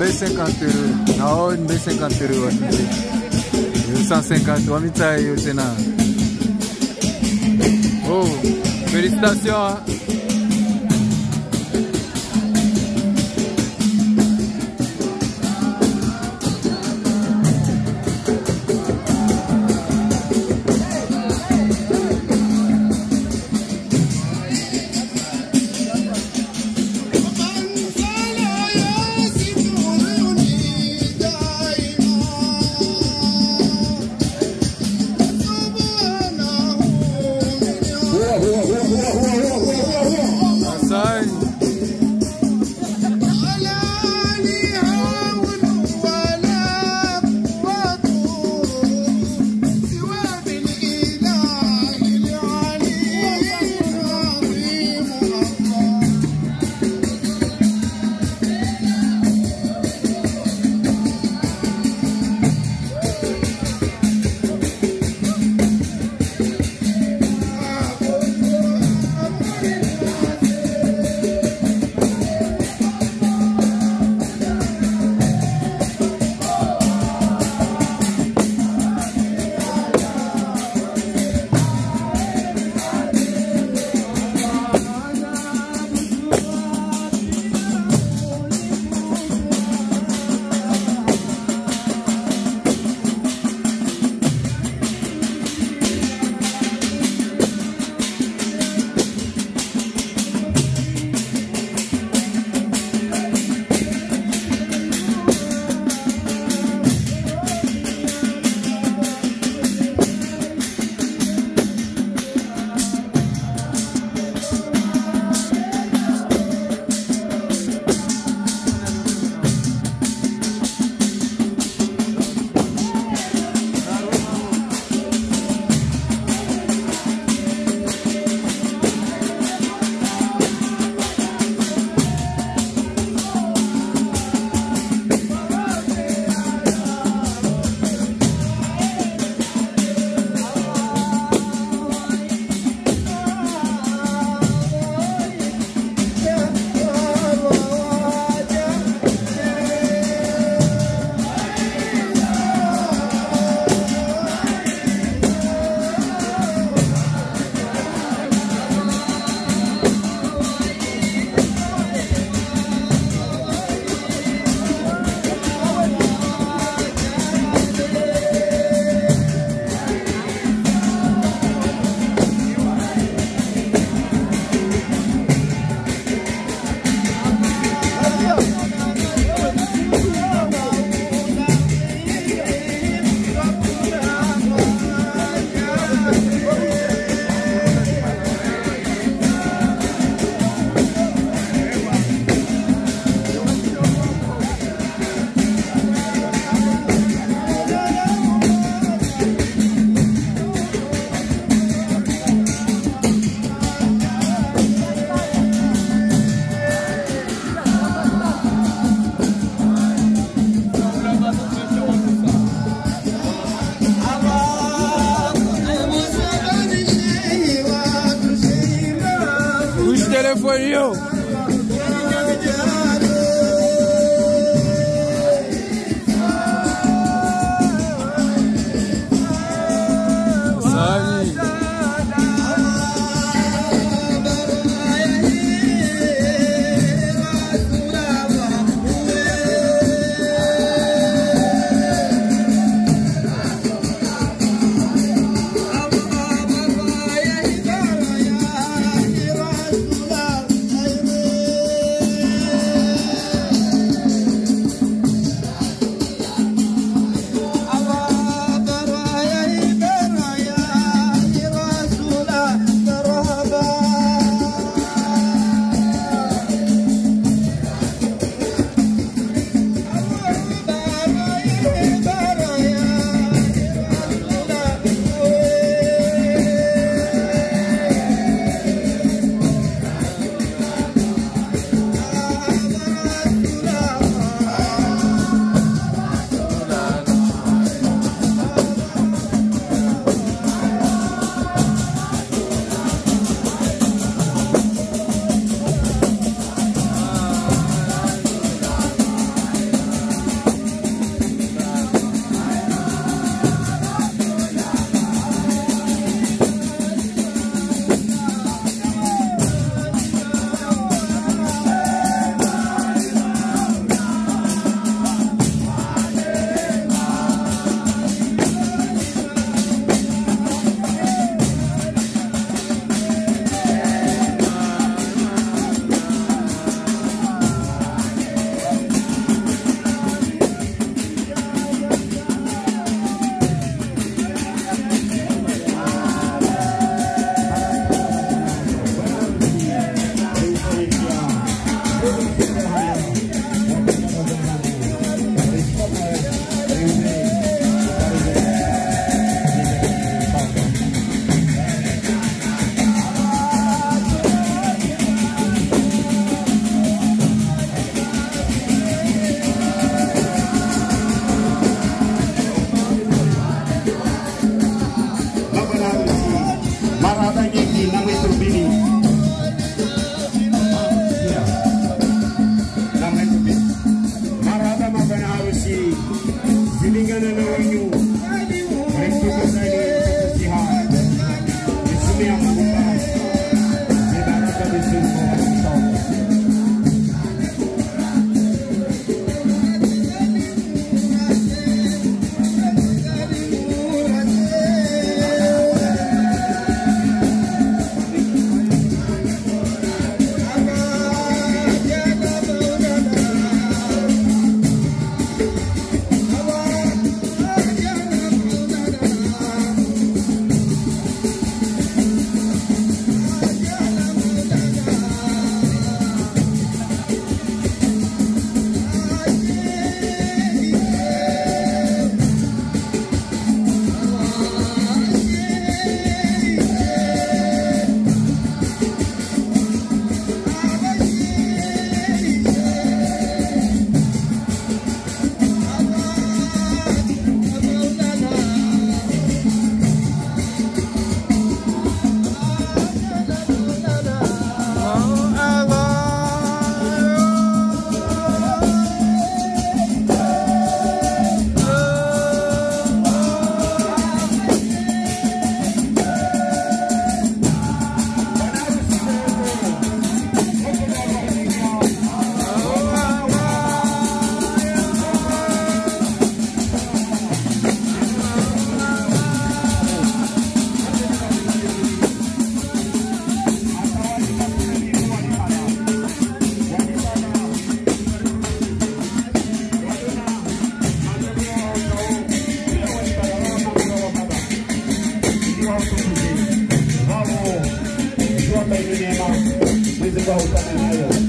B51 nao ni B51 watunde 150 wamitsayo tena oh félicitations for you. gonna know you. Bravo. Şu an belirleyemem. Bizi de utanın.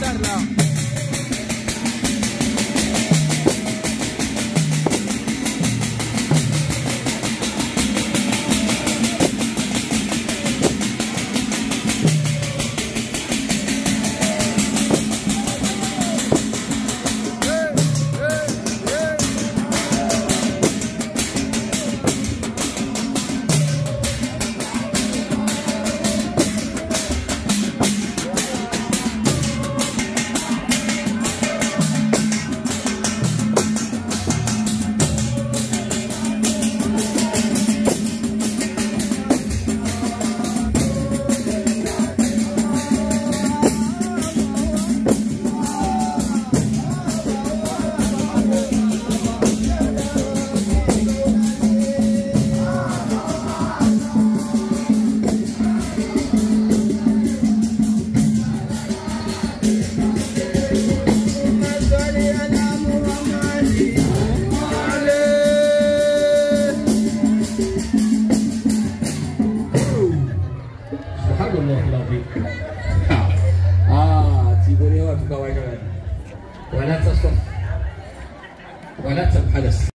cantarla.